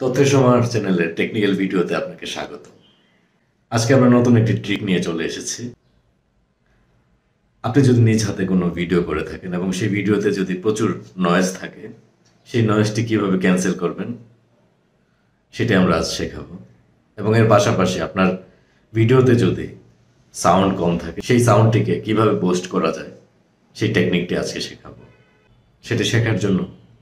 তথ্য সমার চ্যানেলের টেকনিক্যাল ভিডিওতে আপনাকে স্বাগত। আজকে আমরা নতুন একটি ট্রিক নিয়ে চলে এসেছি। আপনি যদি নিজ হাতে কোনো ভিডিও করে থাকেন এবং সেই ভিডিওতে যদি প্রচুর নয়েজ থাকে, সেই নয়েজটি কীভাবে ক্যান্সেল করবেন, সেটি আমরা আজ শেখাবো। এবং এর পাশাপাশি আপনার ভিডিওতে যদি সাউন্ড কম থাকে, সেই সাউন্ডটিকে কীভাবে পোস্ট করা যায়, সেই টেকনিকটি আজকে শেখাবো। সেটি শেখার জন্য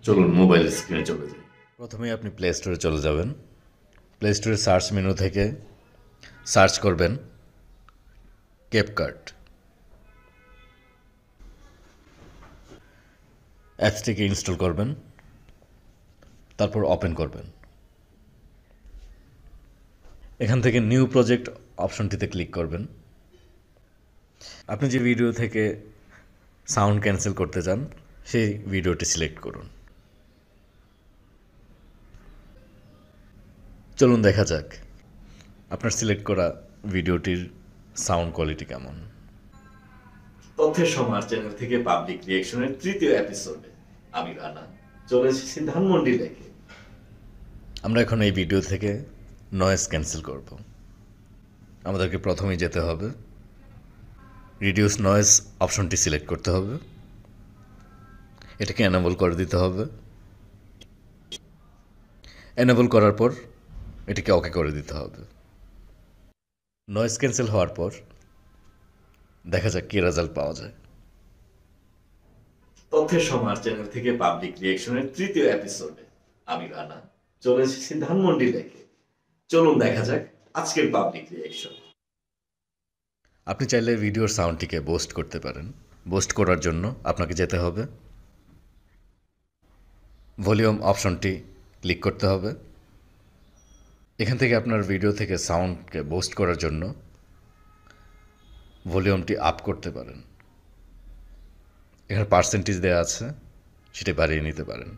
চলুন মোবাইল স্ক্রিনে চলে যাই। প্রথমে আপনি প্লে স্টোরে চলে যাবেন। প্লে স্টোরে সার্চ মেনু থেকে সার্চ করবেন কেপকার্ট অ্যাপসটিকে ইনস্টল করবেন। তারপর ওপেন করবেন। এখান থেকে নিউ প্রজেক্ট অপশনটিতে ক্লিক করবেন। আপনি যে ভিডিও থেকে সাউন্ড ক্যান্সেল করতে চান, সেই ভিডিওটি সিলেক্ট করুন। চলুন দেখা যাক। আপনার সিলেক্ট করা ভিডিওটির সাউন্ড কোয়ালিটি কেমন? তথ্যের সমাজ চ্যানেল থেকে পাবলিক রিয়েকশনের তৃতীয় এপিসোডে আমি রানা চলে এসেছি ধানমন্ডি লেকে আমরা এখন এই ভিডিও থেকে নয়েজ ক্যান্সেল করব। আমাদেরকে প্রথমেই যেতে হবে। রিডিউস নয়েজ অপশনটি সিলেক্ট করতে হবে। এটাকে অ্যানাবল করে দিতে হবে। অ্যানাবল করার পর এটিকে ওকে করে দিতে হবে। নয়েজ ক্যান্সেল হওয়ার পর দেখা যাক কী রেজাল্ট পাওয়া যায়। তথ্যের সমাজ চ্যানেল থেকে পাবলিক রিয়েকশনের তৃতীয় এপিসোডে আমি রানা চলে এসেছি ধানমন্ডি লেকে চলুন দেখা যাক আজকের পাবলিক রিয়েকশন আপনি চাইলে ভিডিওর সাউন্ডটিকে বোস্ট করতে পারেন। বোস্ট করার জন্য আপনাকে যেতে হবে। ভলিউম অপশনটি ক্লিক করতে হবে। এখান থেকে আপনার ভিডিও থেকে সাউন্ডকে বোস্ট করার জন্য ভলিউমটি আপ করতে পারেন। এখানে পার্সেন্টেজ দেওয়া আছে, সেটি বাড়িয়ে নিতে পারেন।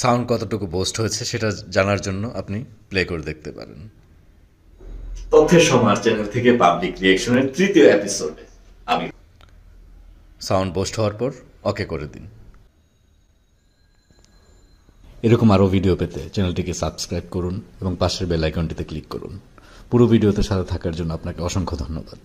সাউন্ড কতটুকু বোস্ট হয়েছে সেটা জানার জন্য আপনি প্লে করে দেখতে পারেন। তথ্যের সমাজ চ্যানেল থেকে পাবলিক রিয়েকশনের তৃতীয় এপিসোডে সাউন্ড পোস্ট হওয়ার পর ওকে করে দিন। এরকম আরও ভিডিও পেতে চ্যানেলটিকে সাবস্ক্রাইব করুন এবং পাশের বেল আইকনটিতে ক্লিক করুন। পুরো ভিডিওতে সাথে থাকার জন্য আপনাকে অসংখ্য ধন্যবাদ।